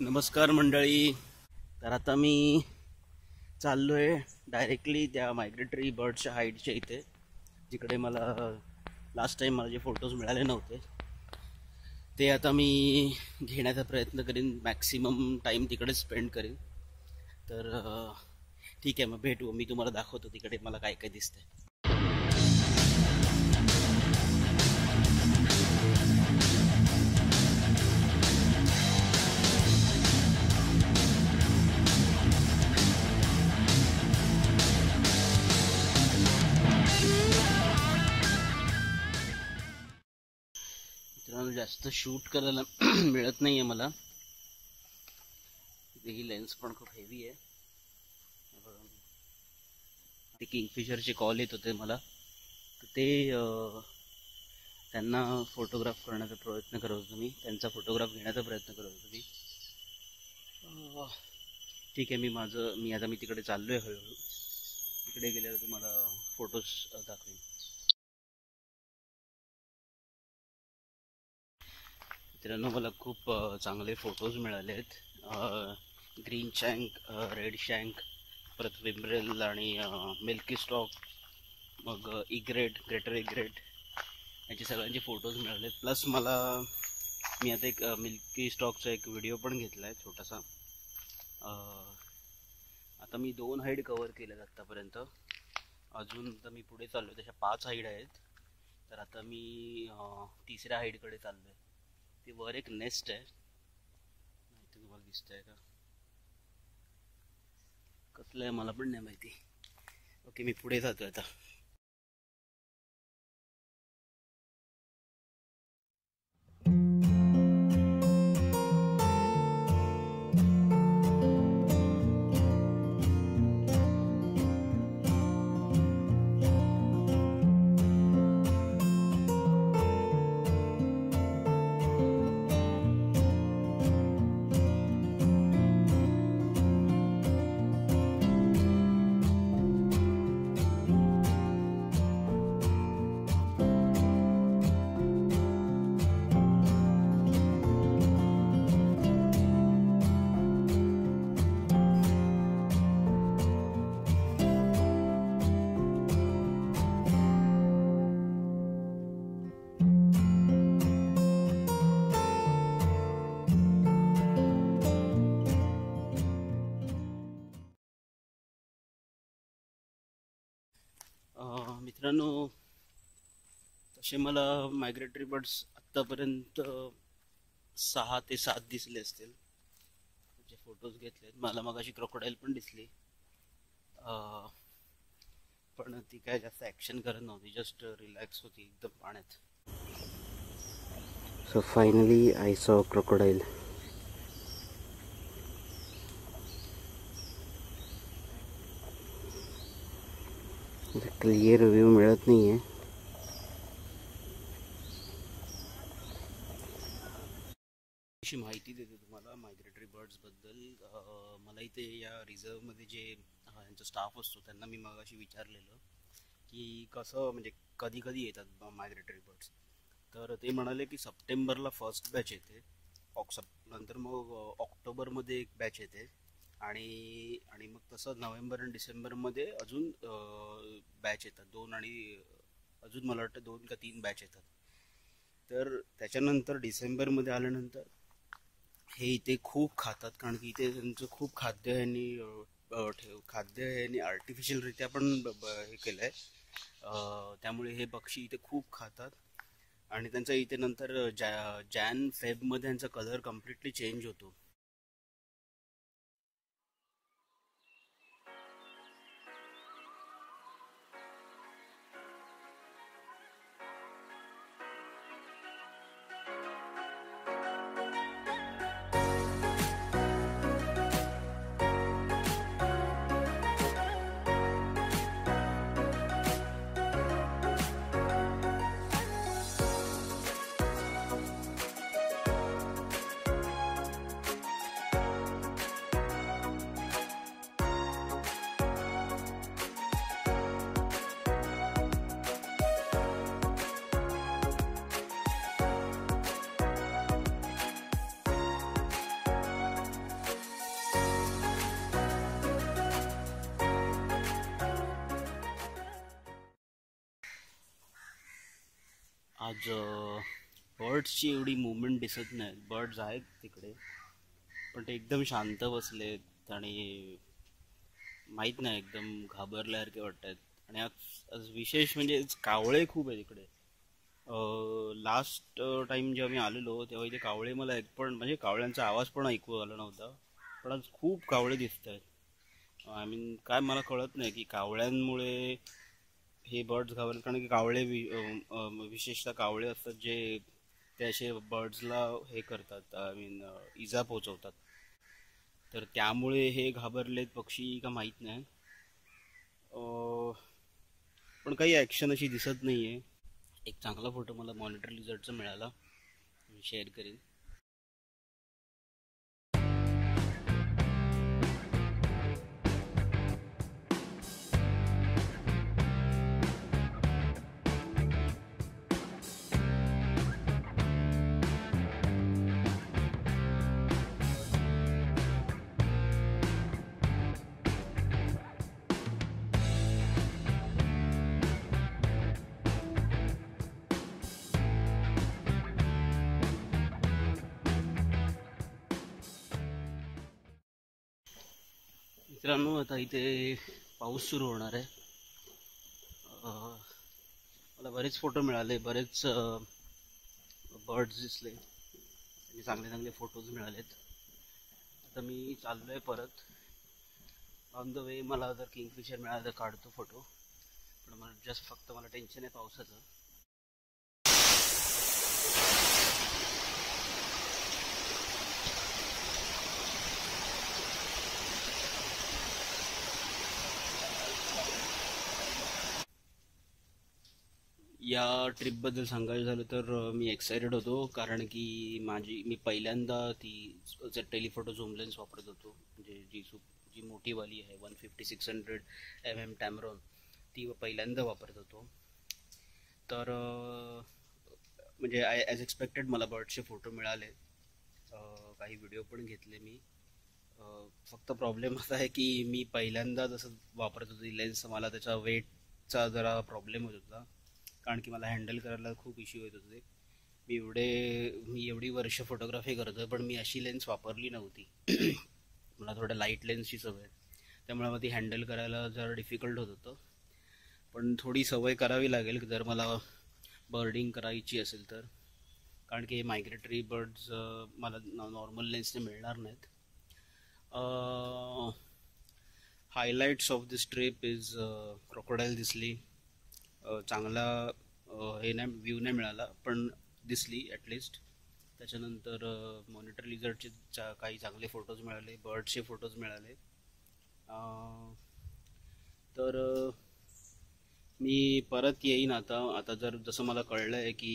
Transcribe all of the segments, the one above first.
नमस्कार मंडळी. तर आता मी चाललो आहे डायरेक्टली त्या मायग्रेटरी बर्डच्या हाईटच्या इथे जिकडे मला लास्ट टाईम मला जे फोटोज मिळाले नव्हते ते आता मी घेण्याचा प्रयत्न करीन. मॅक्सिमम टाईम तिकडे स्पेंड करीन. तर ठीक आहे मग भेटू. मी तुम्हाला दाखवतो तिकडे मला काय काय दिसतंय. जास्त शूट करायला मिळत नाही आहे मला ही लेन्स पण खूप हेवी आहे. ते किंगफिशरचे कॉल येत होते मला. तर ते त्यांना फोटोग्राफ करण्याचा प्रयत्न करत होतो मी. त्यांचा फोटोग्राफ घेण्याचा प्रयत्न करत होतो मी. ठीक आहे मी माझं मी आता मी तिकडे चाललो आहे हळूहळू. तिकडे गेल्यावर तुम्हाला फोटोज दाखवेन. मित्रांनो मला खूप चांगले फोटोज मिळाले आहेत. ग्रीन शँक रेड शँक परत विम्ब्रेल आणि मिल्की स्टॉक मग इग्रेट ग्रेटर इग्रेट याचे सगळ्यांचे फोटोज मिळाले प्लस मला मी आता एक मिल्की स्टॉकचा एक व्हिडिओ पण घेतला आहे छोटासा. आता मी दोन हाईड कवर केल्यात आत्तापर्यंत अजून तर मी पुढे चाललो आहे तशा पाच हाईड आहेत. तर आता मी तिसऱ्या हाईडकडे चाललो आहे ते वर एक नेस्ट आहे माहिती तुम्हाला दिसतंय का? कसलं आहे मला पण नाही माहिती ओके मी पुढे जातो आता मित्रांनो तसे मला मायग्रेटरी बर्ड्स आत्तापर्यंत सहा ते सात दिसले असतील. जे फोटोज घेतलेत मला मग अशी क्रोकोडाईल पण दिसली. पण ती काय जास्त ॲक्शन करत नव्हती. जस्ट रिलॅक्स होती. एकदम पाण्यात. So finally I saw crocodile clear view मिळत नाही आहे अशी माहिती देते तुम्हाला मायग्रेटरी बर्ड्सबद्दल मला इथे या रिझर्वमध्ये जे यांचा स्टाफ असतो त्यांना मी मगाशी विचारलेलं की कसं म्हणजे कधी कधी येतात मायग्रेटरी बर्ड्स तर ते म्हणाले की सप्टेंबरला फर्स्ट बॅच येते. ऑक्सप नंतर मग ऑक्टोबरमध्ये एक बॅच येते. आणि आणि मग तसं नोव्हेंबर आणि डिसेंबरमध्ये अजून बॅच येतात. दोन आणि अजून मला वाटतं दोन का तीन बॅच येतात. तर त्याच्यानंतर डिसेंबरमध्ये आल्यानंतर हे इथे खूप खातात. कारण की इथे त्यांचं खूप खाद्य यांनी ठेव खाद्य यांनी आर्टिफिशियलरित्या पण ब- ब- हे केलं आहे त्यामुळे हे पक्षी इथे खूप खातात. आणि त्यांचा इथे नंतर जॅ जॅन फेबमध्ये त्यांचा कलर कम्प्लिटली चेंज होतो. आज बर्ड्सची एवढी मुवमेंट दिसत नाही. बर्ड्स आहेत तिकडे. पण ते एकदम शांत बसलेत आणि माहीत नाही एकदम घाबरल्यासारखे वाटत आहेत आणि आज आज विशेष म्हणजे कावळे खूप आहे तिकडे लास्ट टाइम जेव्हा मी आलेलो तेव्हा इथे कावळे मला एक पण म्हणजे कावळ्यांचा आवाज पण ऐकू आला नव्हता. पण आज खूप कावळे दिसत आहेत आय मीन काय मला कळत नाही की कावळ्यांमुळे हे बर्ड्स घाबरतात. कारण की कावळे विशेषतः कावळे असतात जे ते असे बर्ड्सला हे करतात. आय मीन इजा पोचवतात तर त्यामुळे हे घाबरलेत पक्षी का माहीत नाही. पण काही ॲक्शन अशी दिसत नाही आहे एक चांगला फोटो मला मॉनिटर लिझर्टचा मिळाला. मी शेअर करेन. मित्रांनो आता इथे पाऊस सुरू होणार आहे. मला बरेच फोटो मिळाले बरेच बर्ड्स दिसले. आणि चांगले चांगले फोटोज मिळालेत. आता मी चाललो आहे परत. ऑन द वे मला जर किंगफिशर मिळाला तर काढतो फोटो पण मला जस्ट फक्त मला टेन्शन आहे पावसाचं. या ट्रिपबद्दल सांगायचं झालं तर मी एक्सायटेड होतो. कारण की माझी मी पहिल्यांदा ती टेलिफोटो झूम लेन्स वापरत होतो. म्हणजे जी सु जी मोठीवाली आहे one fifty six hundred m m Tamron ती पहिल्यांदा वापरत होतो. तर म्हणजे आय ॲज एक्सपेक्टेड मला बर्डचे फोटो मिळाले. काही व्हिडिओ पण घेतले मी. फक्त प्रॉब्लेम असा आहे की मी पहिल्यांदा जसं वापरत होती लेन्स मला त्याचा वेटचा जरा प्रॉब्लेम होत होता. कारण की मला हँडल करायला खूप इश्यू येत होते. मी एवढे मी एवढी वर्ष फोटोग्राफी करतो पण मी अशी लेन्स वापरली नव्हती. मला थोड्या लाइट लेन्सची सवय त्यामुळे मग ती हँडल करायला जरा डिफिकल्ट होत होतं. पण थोडी सवय करावी लागेल जर मला बर्डिंग करायची असेल तर. कारण की हे मायग्रेटरी बर्ड्स मला नॉर्मल लेन्सने मिळणार नाहीत. Highlights of this trip is crocodile दिसली चांगला हे नाही व्ह्यू नाही मिळाला पण दिसली ॲटलिस्ट त्याच्यानंतर मॉनिटर लिझर्टचे चा काही चांगले फोटोज मिळाले बर्डचे फोटोज मिळाले. तर मी परत येईन आता. आता जर जसं मला कळलं आहे की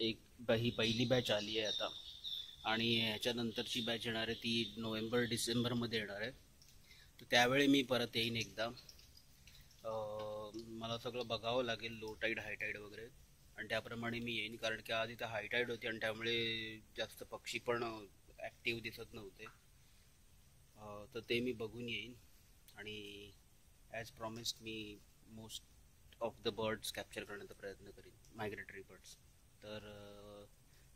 एक ही पहिली बॅच आली आहे आता. आणि ह्याच्यानंतरची बॅच येणार आहे ती नोव्हेंबर डिसेंबरमध्ये येणार आहे. तर त्यावेळी मी परत येईन एकदा. मला सगळं बघावं लागेल लो टाईड हाय टाईड वगैरे. आणि त्याप्रमाणे मी येईन कारण की आधी तर हाय टाईड होती आणि त्यामुळे जास्त पक्षी पण ॲक्टिव्ह दिसत नव्हते. तर ते मी बघून येईन. आणि as promised me most of the birds capture करण्याचा प्रयत्न करीन मायग्रेटरी बर्ड्स तर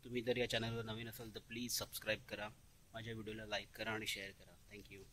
तुम्ही जर या चॅनलवर नवीन असाल तर प्लीज सबस्क्राईब करा. माझ्या व्हिडिओला लाईक करा आणि शेअर करा. थँक्यू